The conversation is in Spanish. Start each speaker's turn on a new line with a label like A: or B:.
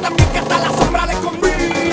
A: también que hasta la sombra le conviene.